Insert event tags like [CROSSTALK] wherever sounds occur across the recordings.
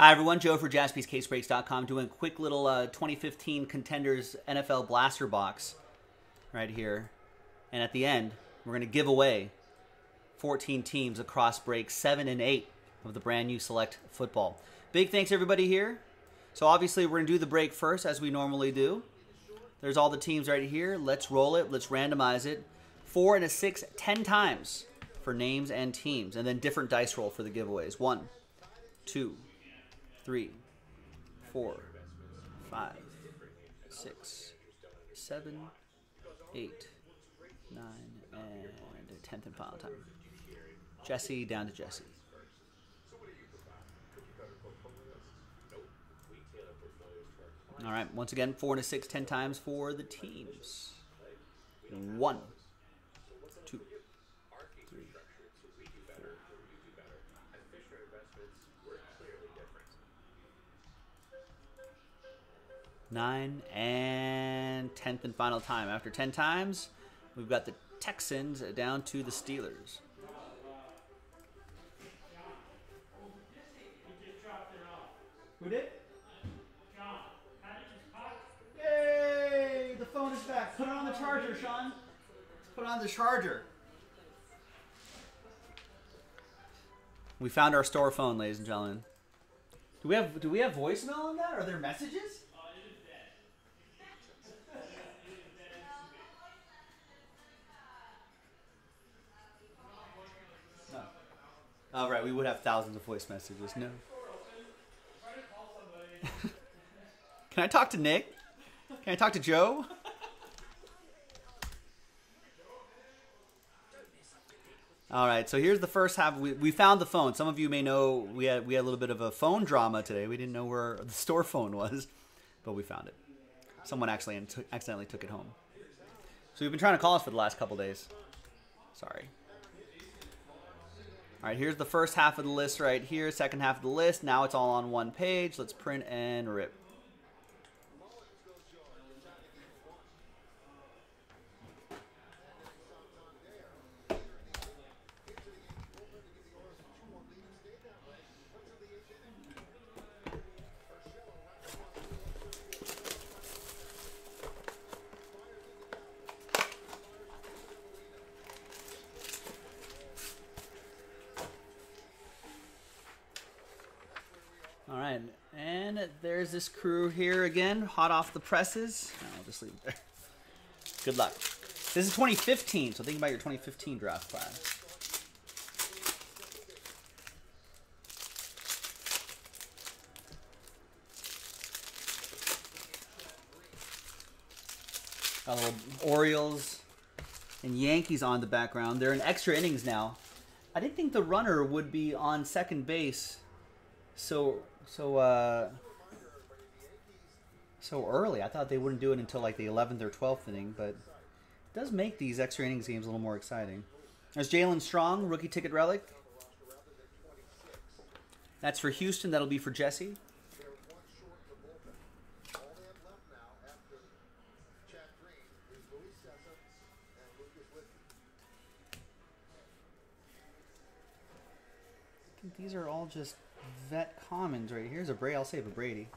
Hi, everyone. Joe for jaspyscasebreaks.com doing a quick little uh, 2015 Contenders NFL Blaster Box right here. And at the end, we're going to give away 14 teams across break 7 and 8 of the brand new Select Football. Big thanks, everybody here. So obviously, we're going to do the break first, as we normally do. There's all the teams right here. Let's roll it. Let's randomize it. Four and a six, ten times for names and teams. And then different dice roll for the giveaways. One, two, three, four, five, six, seven, eight, nine, and tenth and final time. Jesse down to Jesse. All right, once again, four and a six, ten times for the teams. One, nine, and tenth and final time. After ten times, we've got the Texans down to the Steelers. Who did? Yay! The phone is back. Put it on the charger, Sean. Put it on the charger. We found our store phone, ladies and gentlemen. Do we have do we have voicemail on that? Are there messages? Oh, right. We would have thousands of voice messages. No. [LAUGHS] Can I talk to Nick? Can I talk to Joe? All right, so here's the first half. We, we found the phone. Some of you may know we had we had a little bit of a phone drama today. We didn't know where the store phone was, but we found it. Someone actually accidentally took it home. So you've been trying to call us for the last couple days. Sorry. All right, here's the first half of the list right here, second half of the list. Now it's all on one page. Let's print and rip. And there's this crew here again, hot off the presses. I'll just leave it [LAUGHS] there. Good luck. This is 2015, so think about your 2015 draft class. Got little Orioles and Yankees on the background. They're in extra innings now. I didn't think the runner would be on second base so so uh so early. I thought they wouldn't do it until like the 11th or 12th inning, but it does make these extra innings games a little more exciting. There's Jaelen Strong, rookie ticket relic. That's for Houston. That'll be for Jesse. These are all just vet commons right here. Here's a Brady. I'll save a Brady.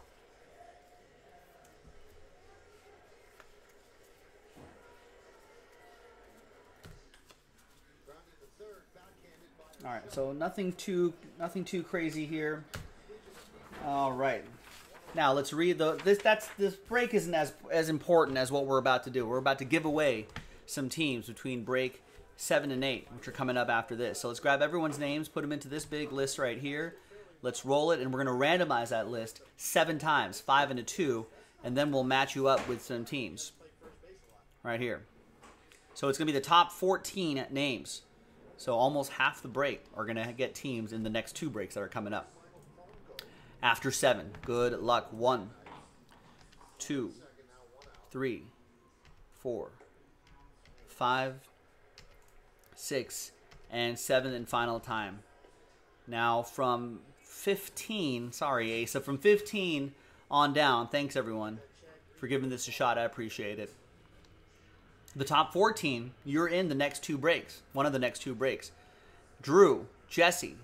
All right, so nothing too nothing too crazy here. All right. Now let's read the this that's this break isn't as as important as what we're about to do. We're about to give away some teams between break 7 and 8, which are coming up after this. So let's grab everyone's names, put them into this big list right here. Let's roll it, and we're going to randomize that list seven times, five and a two, and then we'll match you up with some teams right here. So it's going to be the top 14 names. So almost half the break are going to get teams in the next two breaks that are coming up. After seven, good luck. One, two, three, four, five, six, and seven and final time. Now from 15, sorry, Asa, from 15 on down, thanks everyone for giving this a shot. I appreciate it. The top 14, you're in the next two breaks, one of the next two breaks. Drew, Jesse,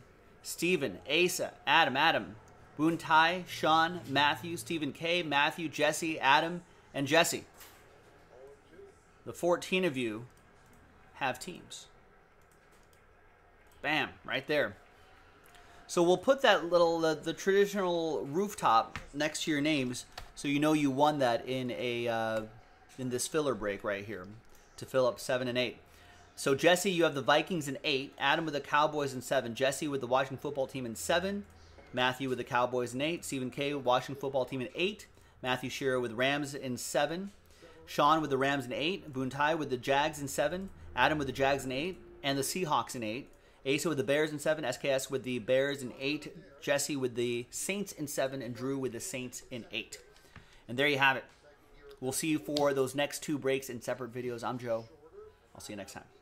Steven, Asa, Adam, Adam, Boone Ty, Sean, Matthew, Stephen K, Matthew, Jesse, Adam, and Jesse. The 14 of you have teams. Right there. So we'll put that little the traditional rooftop next to your names, so you know you won that in a uh, in this filler break right here to fill up seven and eight. So Jesse, you have the Vikings in eight. Adam with the Cowboys in seven. Jesse with the Washington football team in seven. Matthew with the Cowboys in eight. Stephen K. With Washington football team in eight. Matthew Shearer with Rams in seven. Sean with the Rams in eight. Boone Ty with the Jags in seven. Adam with the Jags in eight. And the Seahawks in eight. Asa with the Bears in seven, SKS with the Bears in eight, Jesse with the Saints in seven, and Drew with the Saints in eight. And there you have it. We'll see you for those next two breaks in separate videos. I'm Joe. I'll see you next time.